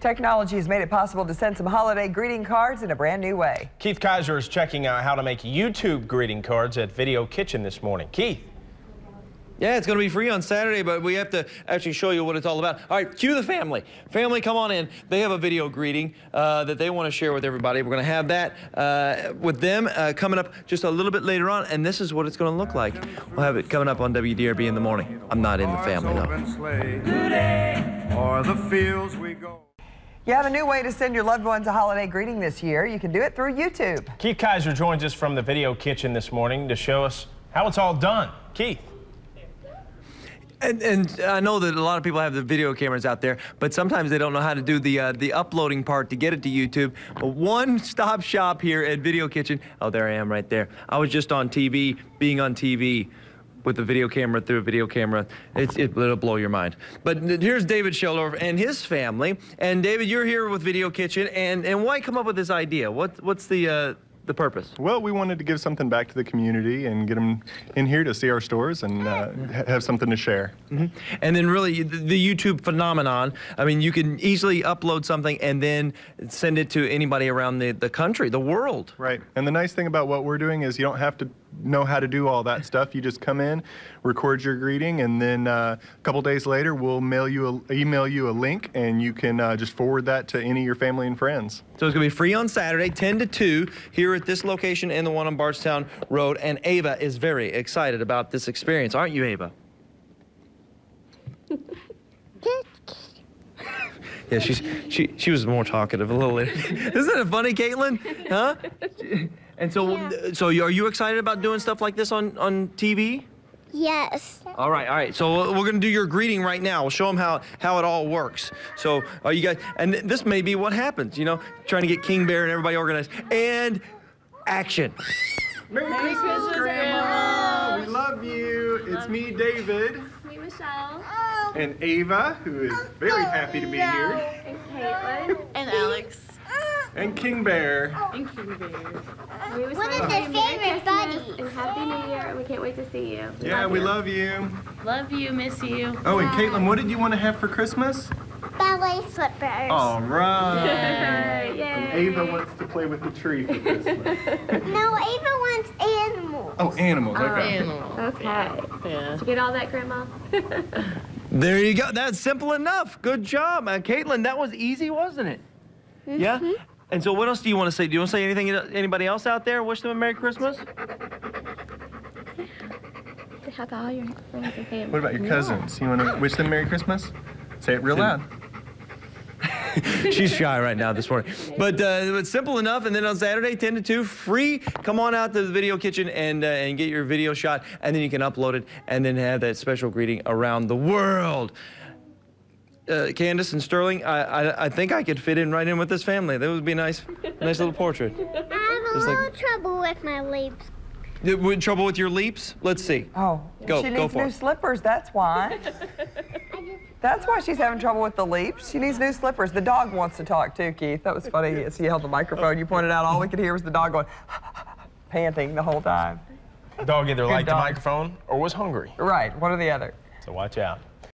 Technology has made it possible to send some holiday greeting cards in a brand new way. Keith Keiser is checking out how to make YouTube greeting cards at Video Kitchen this morning. Keith. Yeah, it's going to be free on Saturday, but we have to actually show you what it's all about. All right, cue the family. Family, come on in. They have a video greeting uh, that they want to share with everybody. We're going to have that uh, with them uh, coming up just a little bit later on, and this is what it's going to look like. We'll have it coming up on WDRB in the morning. I'm not in the family, though. You have a new way to send your loved ones a holiday greeting this year. You can do it through YouTube. Keith Keiser joins us from the Video Kitchen this morning to show us how it's all done. Keith. And, and, I know that a lot of people have the video cameras out there, but sometimes they don't know how to do the uh, the uploading part to get it to YouTube. But one-stop shop here at Video Kitchen. Oh, there I am right there. I was just on TV, being on TV with a video camera through a video camera. It's, it, will blow your mind. But here's David Scheldorf and his family. And David, you're here with Video Kitchen. And, and why come up with this idea? What, what's the, uh, the purpose? Well, we wanted to give something back to the community and get them in here to see our stores and uh, have something to share. Mm -hmm. And then really the YouTube phenomenon, I mean, you can easily upload something and then send it to anybody around the, the country, the world. Right. And the nice thing about what we're doing is you don't have to know how to do all that stuff. You just come in, record your greeting, and then uh, a couple days later, we'll mail you a, email you a link, and you can uh, just forward that to any of your family and friends. So it's going to be free on Saturday, 10 to 2, here at this location and the one on Bardstown Road. And Ava is very excited about this experience, aren't you, Ava? yeah, she's she she was more talkative a little later. Isn't it funny, Kaitlyn? Huh? And so, yeah. so are you excited about doing stuff like this on, on TV? Yes. All right, all right. So we're gonna do your greeting right now. We'll show them how how it all works. So are you guys? And this may be what happens. You know, trying to get King Bear and everybody organized. And action. Merry, Merry Christmas, Christmas, Grandma. We love you. Love it's me, David. Me, Michele. And Ava, who is very happy to be here. And Kaitlyn. And Alex. And King Bear. And King Bear. What is their favorite buddy? And Happy New Year, and we can't wait to see you. Yeah, love we you. love you. Love you, miss you. Oh, and Kaitlyn, what did you want to have for Christmas? Ballet slippers. All right. Yay. And Ava wants to play with the tree for Christmas. no, Ava wants animals. Oh, animals, okay. Animals. Okay. Yeah. Did you get all that, Grandma? there you go. That's simple enough. Good job. Uh, Kaitlyn, that was easy, wasn't it? Mm -hmm. Yeah? And so what else do you want to say? Do you want to say anything to anybody else out there? Wish them a Merry Christmas? Have all your friends and family. What about your cousins? You want to wish them Merry Christmas? Say it real loud. She's shy right now this morning. But uh, it's simple enough. And then on Saturday, 10 to 2, free. Come on out to the video kitchen and, uh, and get your video shot. And then you can upload it and then have that special greeting around the world uh, Candace and Sterling, I, I, I think I could fit in right in with this family. That would be a nice, nice little portrait. I have a Just little like, trouble with my leaps. With trouble with your leaps? Let's see. Oh, go, she go needs for new it. slippers. That's why. That's why she's having trouble with the leaps. She needs new slippers. The dog wants to talk too, Keith. That was funny. As he held the microphone, you pointed out all we could hear was the dog going, panting the whole time. Dog either Good liked dog. the microphone or was hungry. Right, one or the other. So watch out.